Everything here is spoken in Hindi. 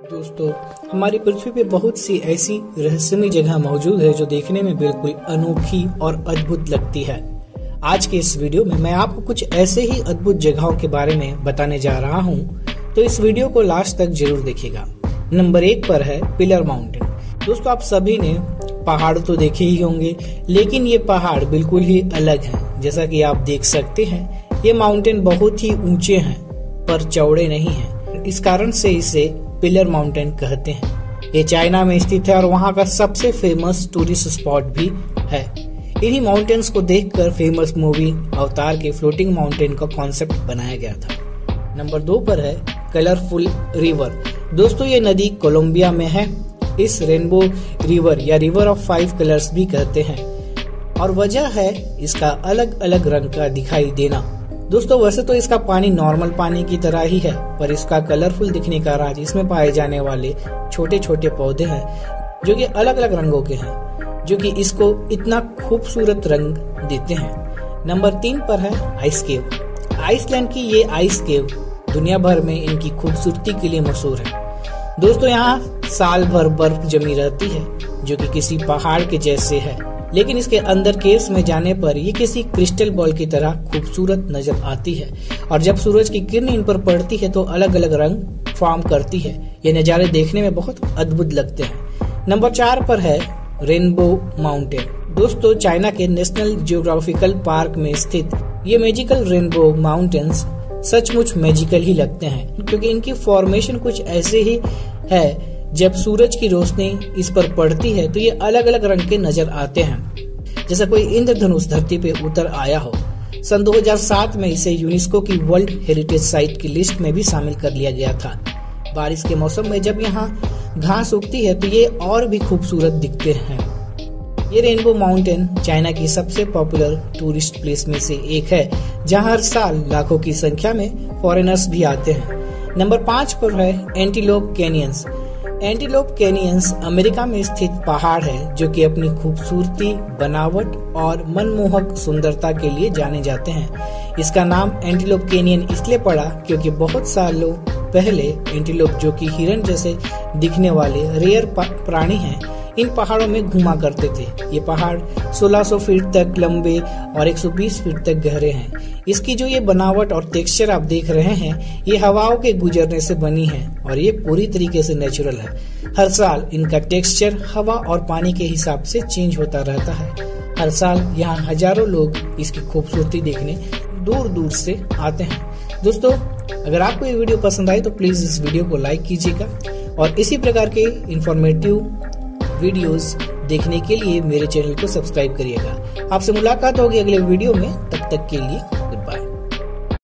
दोस्तों, हमारी पृथ्वी पे बहुत सी ऐसी रहस्यमय जगह मौजूद है जो देखने में बिल्कुल अनोखी और अद्भुत लगती है। आज के इस वीडियो में मैं आपको कुछ ऐसे ही अद्भुत जगहों के बारे में बताने जा रहा हूँ तो इस वीडियो को लास्ट तक ज़रूर देखिएगा। नंबर एक पर है पिलर माउंटेन। दोस्तों, आप सभी ने पहाड़ तो देखे ही होंगे, लेकिन ये पहाड़ बिल्कुल ही अलग हैं। जैसा कि आप देख सकते हैं, ये माउंटेन बहुत ही ऊँचे हैं, पर चौड़े नहीं हैं। इस कारण से इसे पिलर माउंटेन कहते हैं। ये चाइना में स्थित है और वहाँ का सबसे फ़ेमस टूरिस्ट स्पॉट भी है। इन्हीं माउंटेन्स को देखकर फ़ेमस मूवी अवतार के फ्लोटिंग माउंटेन का कॉन्सेप्ट बनाया गया था। नंबर दो पर है कलरफुल रिवर दोस्तों, ये नदी कोलंबिया में है। इस रेनबो रिवर या रिवर ऑफ़ फाइव कलर्स भी कहते हैं। और वजह है इसका अलग अलग रंग का दिखाई देना। दोस्तों, वैसे तो इसका पानी नॉर्मल पानी की तरह ही है, पर इसका कलरफुल दिखने का राज इसमें पाए जाने वाले छोटे छोटे पौधे हैं, जो कि अलग अलग रंगों के हैं, जो कि इसको इतना खूबसूरत रंग देते हैं। नंबर तीन पर है आइस केव आइसलैंड की ये आइस केव दुनिया भर में इनकी खूबसूरती के लिए मशहूर है। दोस्तों, यहाँ साल भर बर्फ़ जमी रहती है, जो कि किसी पहाड़ के जैसे है। लेकिन इसके अंदर केव्स में जाने पर ये किसी क्रिस्टल बॉल की तरह खूबसूरत नज़र आती है। और जब सूरज की किरण इन पर पड़ती है तो अलग अलग रंग फॉर्म करती है। ये नज़ारे देखने में बहुत अद्भुत लगते हैं। नंबर चार पर है रेनबो माउंटेन दोस्तों, चाइना के नेशनल जियोग्राफिकल पार्क में स्थित ये मैजिकल रेनबो माउंटेन्स सचमुच मैजिकल ही लगते हैं, क्योंकि इनकी फॉर्मेशन कुछ ऐसे ही है जब सूरज की रोशनी इस पर पड़ती है तो ये अलग अलग रंग के नज़र आते हैं। जैसा कोई इंद्रधनुष धरती पे उतर आया हो, सन 2007 में इसे यूनेस्को की वर्ल्ड हेरिटेज साइट की लिस्ट में भी शामिल कर लिया गया था। बारिश के मौसम में जब यहाँ घास उगती है तो ये और भी खूबसूरत दिखते हैं। ये रेनबो माउंटेन चाइना की सबसे पॉपुलर टूरिस्ट प्लेस में से एक है, जहाँ हर साल लाखों की संख्या में फॉरेनर्स भी आते हैं। नंबर पाँच पर है antelope canyons. Antelope canyons America में स्थित पहाड़ है, जो कि अपनी खूबसूरती, बनावट और मनमोहक सुंदरता के लिए जाने जाते हैं। इसका नाम एंटीलोप कैनियन इसलिए पड़ा क्योंकि बहुत सालों पहले एंटीलोप, जो कि हिरन जैसे दिखने वाले रेयर प्राणी हैं इन पहाड़ों में घुमा करते थे। ये पहाड़ 1600 फीट तक लंबे और 120 फीट तक गहरे हैं। इसकी जो ये बनावट और टेक्सचर आप देख रहे हैं, ये हवाओं के गुजरने से बनी है और ये पूरी तरीके से नेचुरल है। हर साल इनका टेक्सचर हवा और पानी के हिसाब से चेंज होता रहता है। हर साल यहाँ हज़ारों लोग इसकी खूबसूरती देखने दूर दूर से आते हैं। दोस्तों, अगर आपको ये वीडियो पसंद आई तो प्लीज़ इस वीडियो को लाइक कीजिएगा और इसी प्रकार के इंफॉर्मेटिव वीडियोस देखने के लिए मेरे चैनल को सब्सक्राइब करिएगा। आपसे मुलाकात होगी अगले वीडियो में, तब तक के लिए